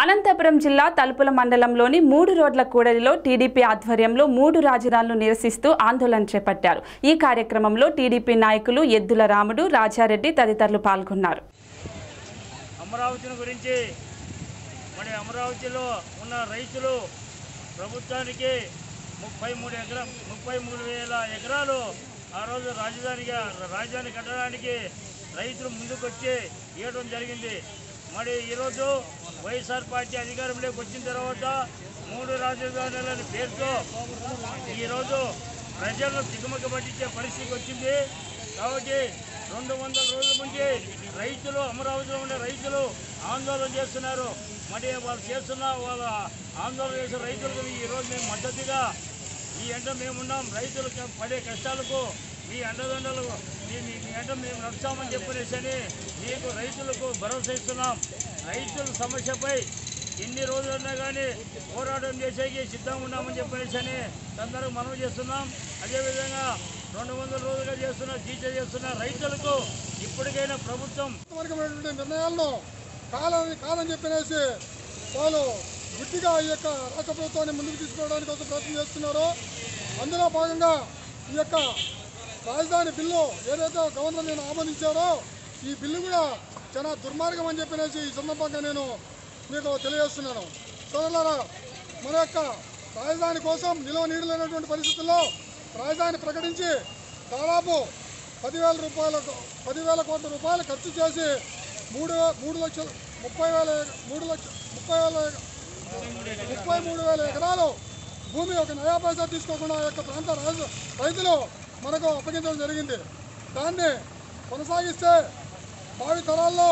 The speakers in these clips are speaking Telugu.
అనంతపురం జిల్లా తలుపుల మండలంలోని మూడు రోడ్ల కూడలిలో టీడీపీ ఆధ్వర్యంలో మూడు రాజధానులు నిరసిస్తూ ఆందోళన చేపట్టారు. ఈ కార్యక్రమంలో టీడీపీ నాయకులు ఎద్దుల రాముడు రాజారెడ్డి తదితరులు పాల్గొన్నారు. అమరావతిని గురించి అమరావతిలో ఉన్న రైతులు ప్రభుత్వానికి ముప్పై మూడు ఎకరా ముప్పై మూడు వేల ఎకరాలు ఆ రోజు రాజధానిగా రాజధాని కట్టడానికి రైతులు ముందుకొచ్చి ఇవ్వడం జరిగింది. మరి ఈరోజు వైఎస్ఆర్ పార్టీ అధికారంలోకి వచ్చిన తర్వాత మూడు రాజధానుల పేరుతో ఈరోజు ప్రజలను తికమక పట్టించే పరిస్థితికి వచ్చింది. కాబట్టి రెండు వందల రోజుల నుంచి రైతులు అమరావతిలో ఉండే రైతులు ఆందోళన చేస్తున్నారు. మరి వాళ్ళు చేస్తున్న వాళ్ళ ఆందోళన చేసే రైతులకు ఈరోజు మేము మద్దతుగా ఈ ఎండ మేమున్నాం రైతులు క- పడే కష్టాలకు మీ అండదండలు మీ మీ మేము నడుస్తామని చెప్పేసి అని మీకు రైతులకు భరోసా ఇస్తున్నాం. రైతుల సమస్యపై ఎన్ని రోజులన్నా కానీ పోరాటం చేసేకి సిద్ధంగా ఉన్నామని చెప్పేసి అని అందరూ మనం చేస్తున్నాం. అదేవిధంగా రెండు వందల రోజులుగా చేస్తున్న దీక్ష చేస్తున్న రైతులకు ఇప్పటికైనా ప్రభుత్వం వర్గమైనటువంటి కాలని కాదని చెప్పినేసి వాళ్ళు గుడ్డిగా ఈ యొక్క రాష్ట్ర ప్రభుత్వాన్ని ముందుకు తీసుకోవడానికి కోసం ప్రయత్నం చేస్తున్నారు. అందులో భాగంగా ఈ యొక్క రాజధాని బిల్లు ఏదైతే గవర్నర్ నేను ఆమోదించారో ఈ బిల్లు కూడా చాలా దుర్మార్గం అని చెప్పినేసి ఈ సందర్భంగా నేను మీకు తెలియజేస్తున్నాను. సోదరులారా మన యొక్క రాజధాని కోసం నిలవ నీడలేనటువంటి పరిస్థితుల్లో రాజధాని ప్రకటించి దాదాపు పదివేల రూపాయల పదివేల కోట్ల రూపాయలు ఖర్చు చేసి మూడు మూడు లక్షల ముప్పై వేల మూడు లక్ష ముప్పై వేల ముప్పై మూడు వేల ఎకరాలు భూమి ఒక నయా పైసా తీసుకోకుండా ఆ యొక్క ప్రాంత రైతులు మనకు అప్పగించడం జరిగింది. దాన్ని కొనసాగిస్తే భావి తరాల్లో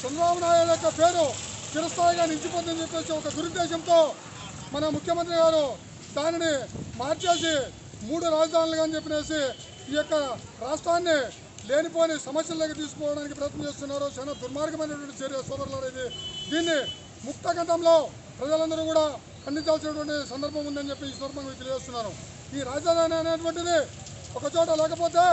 చంద్రబాబు నాయుడు యొక్క పేరు చిరస్థాయిగా నిలిచిపోతుందని చెప్పేసి ఒక దురుద్దేశంతో మన ముఖ్యమంత్రి గారు దానిని మార్చేసి మూడు రాజధానులుగా అని చెప్పినేసి ఈ యొక్క రాష్ట్రాన్ని లేనిపోని సమస్యల్లోకి తీసుకోవడానికి ప్రయత్నం చేస్తున్నారు. చాలా దుర్మార్గమైనటువంటి చర్య సోదరులారు ఇది. దీన్ని ముక్త గతంలో ప్రజలందరూ కూడా ఖండించాల్సినటువంటి సందర్భం ఉందని చెప్పి ఈ సందర్భంగా తెలియజేస్తున్నాను. ఈ రాజధాని అనేటువంటిది ఒక చోట లేకపోతే